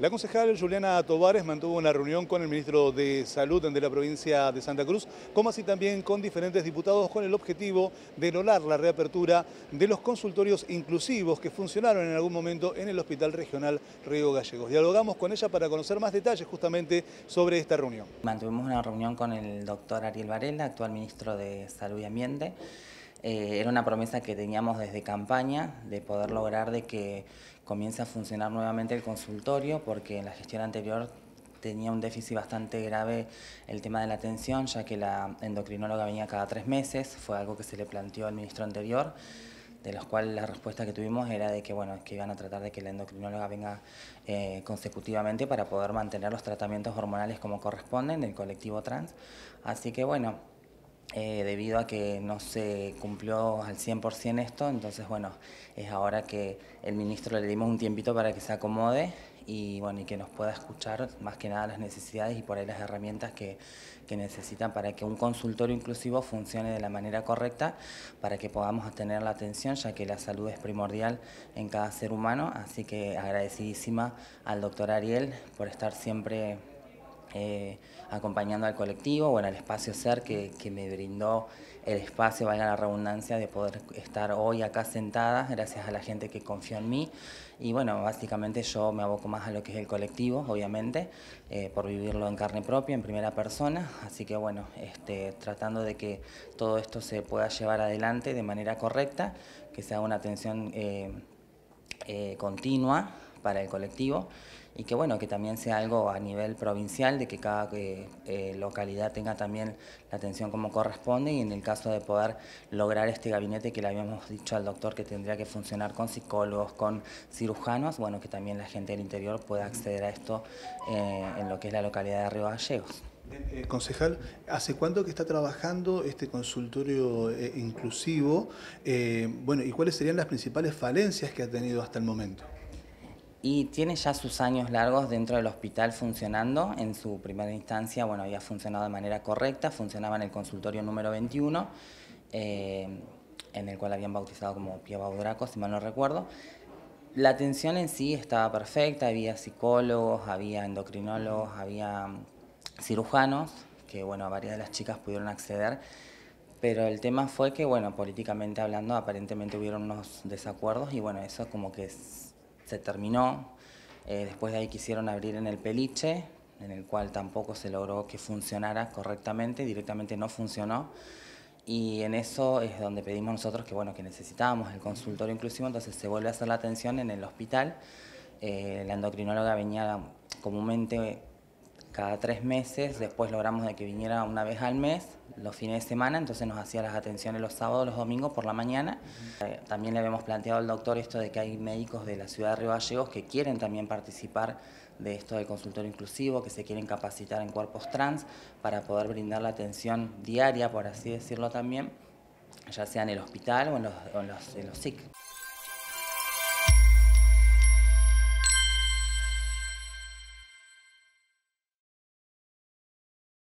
La concejal Juliana Tovares mantuvo una reunión con el ministro de Salud de la provincia de Santa Cruz, como así también con diferentes diputados con el objetivo de lograr la reapertura de los consultorios inclusivos que funcionaron en algún momento en el Hospital Regional Río Gallegos. Dialogamos con ella para conocer más detalles justamente sobre esta reunión. Mantuvimos una reunión con el doctor Ariel Varela, actual ministro de Salud y Ambiente, eh, era una promesa que teníamos desde campaña de poder lograr de que comience a funcionar nuevamente el consultorio porque en la gestión anterior tenía un déficit bastante grave el tema de la atención, ya que la endocrinóloga venía cada tres meses, fue algo que se le planteó al ministro anterior, de los cuales la respuesta que tuvimos era de que, bueno, que iban a tratar de que la endocrinóloga venga eh, consecutivamente para poder mantener los tratamientos hormonales como corresponden del colectivo trans. Así que, bueno, eh, debido a que no se cumplió al 100% esto, entonces bueno, es ahora que el ministro le dimos un tiempito para que se acomode y bueno, y que nos pueda escuchar más que nada las necesidades y por ahí las herramientas que, que necesitan para que un consultorio inclusivo funcione de la manera correcta, para que podamos tener la atención, ya que la salud es primordial en cada ser humano, así que agradecidísima al doctor Ariel por estar siempre eh, acompañando al colectivo, bueno, al espacio SER que, me brindó el espacio, valga la redundancia, de poder estar hoy acá sentada, gracias a la gente que confió en mí. Y bueno, básicamente yo me aboco más a lo que es el colectivo, obviamente, eh, por vivirlo en carne propia, en primera persona. Así que bueno, este, tratando de que todo esto se pueda llevar adelante de manera correcta, que sea una atención eh, continua para el colectivo y que bueno, que también sea algo a nivel provincial, de que cada eh, eh, localidad tenga también la atención como corresponde y en el caso de poder lograr este gabinete que le habíamos dicho al doctor que tendría que funcionar con psicólogos, con cirujanos, bueno, que también la gente del interior pueda acceder a esto eh, en lo que es la localidad de Río Gallegos. concejal, ¿hace cuánto que está trabajando este consultorio inclusivo? bueno, ¿y cuáles serían las principales falencias que ha tenido hasta el momento? Y tiene ya sus años largos dentro del hospital funcionando. En su primera instancia, bueno, había funcionado de manera correcta, funcionaba en el consultorio número 21, eh, en el cual habían bautizado como Pia Baudraco, si mal no recuerdo. La atención en sí estaba perfecta, había psicólogos, había endocrinólogos, había cirujanos, que bueno, varias de las chicas pudieron acceder, pero el tema fue que, bueno, políticamente hablando, aparentemente hubieron unos desacuerdos y bueno, eso como que se terminó. Eh, después de ahí quisieron abrir en el Peliche, en el cual tampoco se logró que funcionara correctamente, directamente no funcionó. Y en eso es donde pedimos nosotros que, bueno, que necesitábamos el consultorio inclusivo, entonces se vuelve a hacer la atención en el hospital. Eh, la endocrinóloga venía comúnmente cada tres meses, después logramos de que viniera una vez al mes, los fines de semana, entonces nos hacía las atenciones los sábados, los domingos por la mañana. Eh, también le habíamos planteado al doctor esto de que hay médicos de la ciudad de Río Gallegos que quieren también participar de esto del consultorio inclusivo, que se quieren capacitar en cuerpos trans para poder brindar la atención diaria, por así decirlo también, ya sea en el hospital o en los, en los, en los SIC.